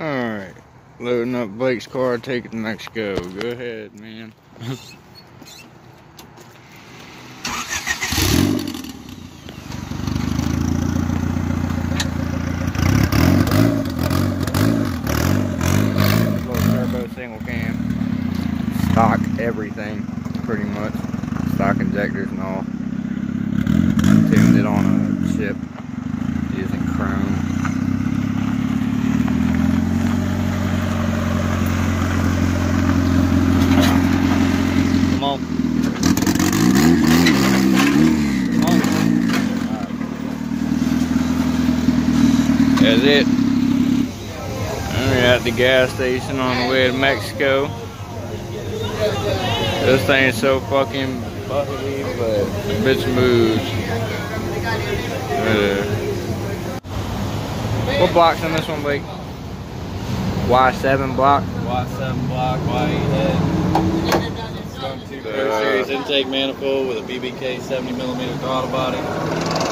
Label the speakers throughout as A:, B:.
A: Alright. Loading up Blake's car, taking the next Go Go ahead, man. Stock everything, pretty much. Stock injectors and all. Tuned it on a chip using Crome. Come on. Come on. That's it. We're at the gas station on the way to Mexico. This thing's so fucking buckety, but the bitch moves. Uh, what block's in this one, Blake? Y7 block.
B: Y7 block, Y8 head. Skunk 2 Pro
A: Uh,
B: Series intake manifold with a BBK 70 millimeter throttle body.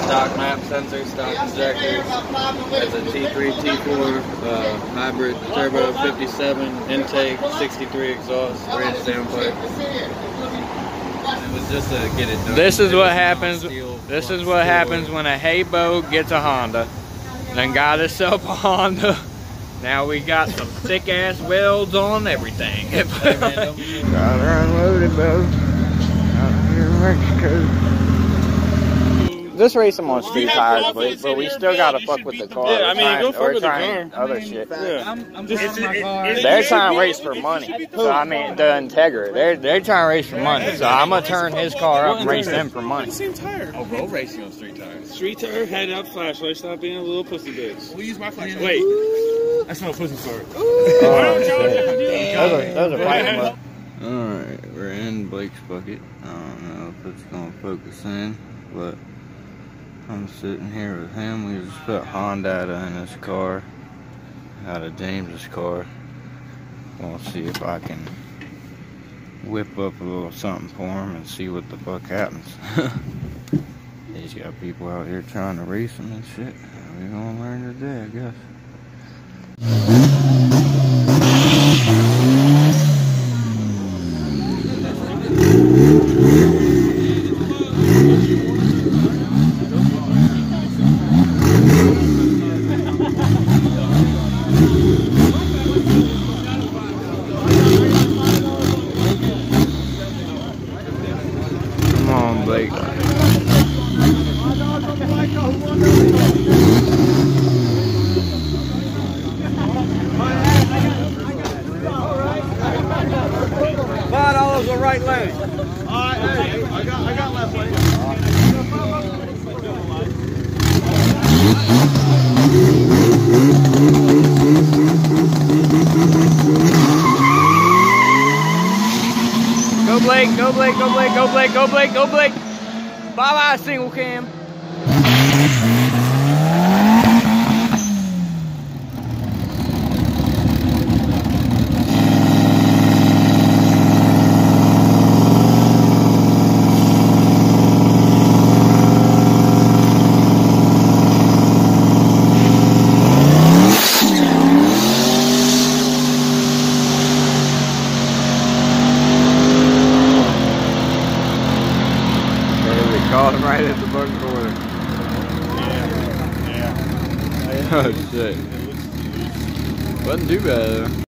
B: Stock map sensor, stock injectors. Has a T3, T4 uh, hybrid turbo 57 intake, 63 exhaust, range downpipe. It was just to get it done.
A: This is what happens. This is what happens when a Haybo gets a Honda. Then got himself a Honda. Now we got some thick ass welds on everything.
B: Hey, man,
A: Got her unloaded, bro. Out here in Mexico. Just race them on street tires, but, but we still gotta fuck with the car.
C: Yeah, I mean,
A: We're
C: go
A: trying-
C: fuck with the car.
A: Other shit.
C: Yeah.
B: I'm, I'm just
C: is-
B: my car.
C: it-
A: They're trying to race for money. So I mean, the Integra. They're they're trying to race for money. So I'm gonna turn his car up and race them for money.
C: Same tire.
B: Oh, road racing on street tires.
C: Street tire, head up, flashlight. Stop being a little pussy bitch.
D: We'll use my flashlight.
C: Wait.
D: That's not a pussy story.
A: Oh, shit. Those are, those are fighting. Alright, we're in Blake's bucket. I don't know if it's gonna focus in, but I'm sitting here with him. We just put Honda in his car, out of James's car. We'll see if I can whip up a little something for him and see what the fuck happens. He's got people out here trying to race him and shit. We're gonna learn today, I guess. Come on, Blake.
C: Five dollars on right lane.
D: I got, I got left lane.
A: Go Blake, go Blake, go Blake, go Blake, go Blake, go Blake. Bye bye, single cam. Okay, we caught him right at the bug corner. Yeah.
C: yeah.
A: Oh shit. Wasn't too bad though.